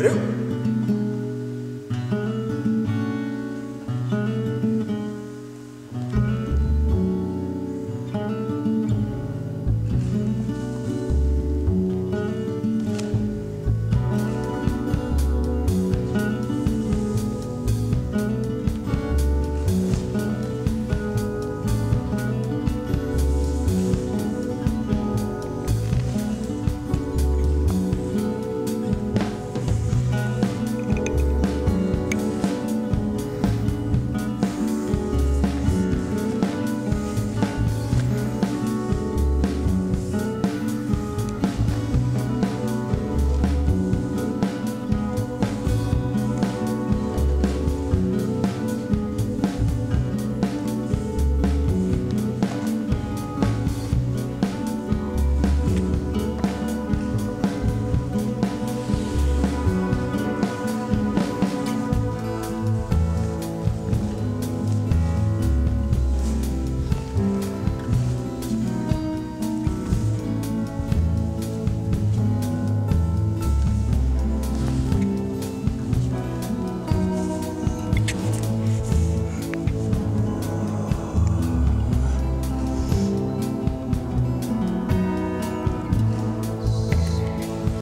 Valeu!